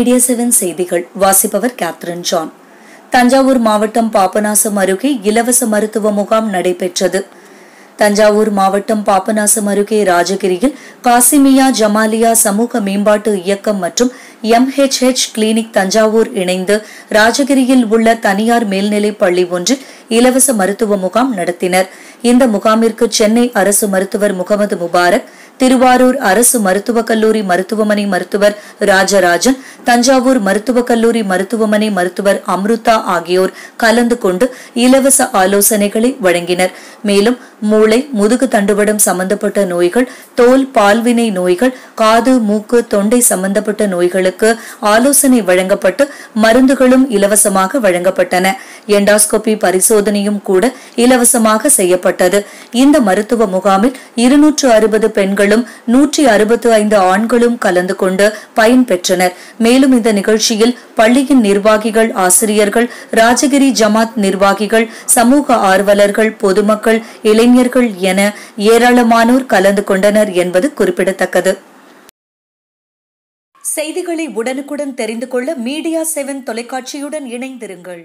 Media seven செய்திகள். வாசிப்பவர் Catherine John. Thanjavur மாவட்டம் பாபநாசம் அருகே இலவச மருத்துவ முகாம் நடைபெற்றது. தஞ்சாவூர் மாவட்டம் பாபநாசம் அருகே ராஜகிரியில் காசிமியா ஜமாலியா சமூக மேம்பாட்டு இயக்கம் மற்றும் எம்ஹெச்ஹெச் கிளினிக் தஞ்சாவூர் இணைந்து ராஜகிரியில் உள்ள தனியார் மேல்நிலைப் பள்ளி ஒன்றில் இலவச மருத்துவ முகாம் நடத்தினர். இந்த முகாமிற்கு சென்னை அரசு மருத்துவர் முகமது முபாரக் திருவாரூர் அரசு மருத்துவக் கல்லூரி மருத்துவமனை மருத்துவர் ராஜராஜன் தஞ்சாவூர் மருத்துவக் கல்லூரி மருத்துவமனை மருத்துவர் அம்ருதா ஆகியோர் கலந்து கொண்டு இலவச ஆலோசனைகளை வழங்கினர். மேலும் மூளை முதுகு தண்டுவடம் சம்பந்தப்பட்ட நோய்கள் தோல் பால்வினை நோய்கள் காது மூக்கு தொண்டை சம்பந்தப்பட்ட நோய்களுக்கு ஆலோசனை வழங்கப்பட்டு மருந்துகளும் இலவசமாக வழங்கப்பட்டன. எண்டாஸ்கோபி பரிசோதனையும் கூட இலவசமாக செய்யப்பட்டது. இந்த மருத்துவ முகாமில் இருநூற்று அறுபது பெண்கள் பெண்களும் நூற்றி அறுபத்து ஐந்து ஆண்களும் கலந்து கொண்டு பயன்பெற்றனர் மேலும் இந்த நிகழ்ச்சியில் பள்ளியின் நிர்வாகிகள் ஆசிரியர்கள் ராஜகிரி ஜமாத் நிர்வாகிகள் சமூக ஆர்வலர்கள் பொதுமக்கள் இளைஞர்கள் என ஏராளமானோர் கலந்து கொண்டனர் என்பது குறிப்பிடத்தக்கது. செய்திகளை உடனுக்குடன் தெரிந்து கொள்ள மீடியா செவன் தொலைக்காட்சியுடன் இணைந்திருங்கள்.